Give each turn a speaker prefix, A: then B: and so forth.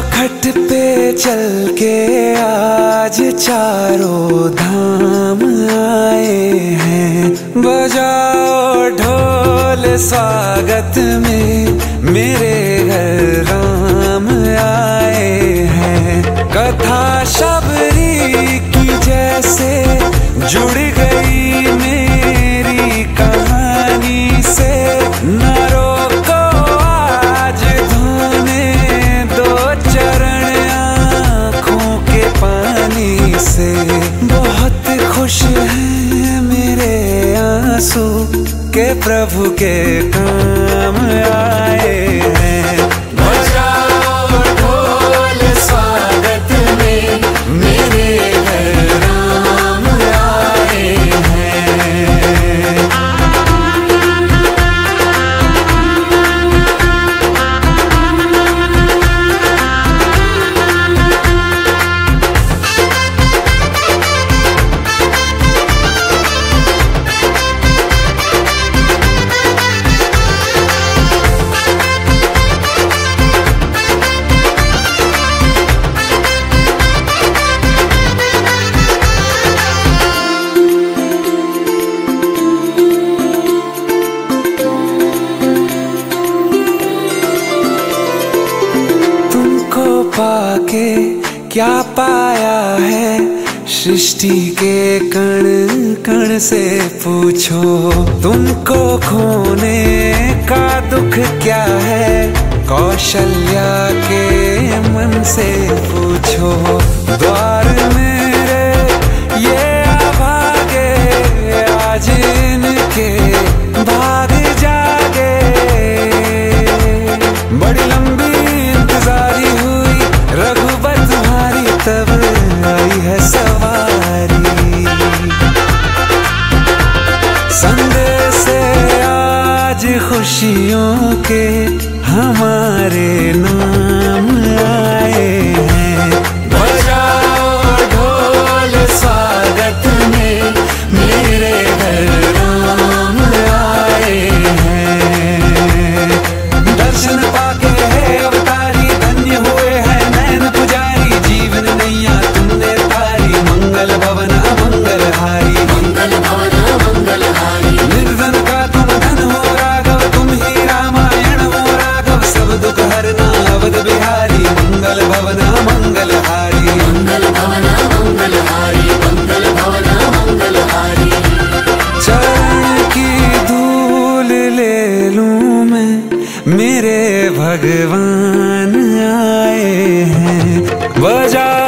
A: खट पे चल के आज चारों धाम आए हैं। बजाओ ढोल स्वागत में। से बहुत खुश हैं मेरे आँसू के प्रभु के काम के क्या पाया है? सृष्टि के कण कण से पूछो। तुमको खोने का दुख क्या है? कौशल्या के मन से पूछो। खुशियों के हमारे नाम। मेरे भगवान आए हैं। बजा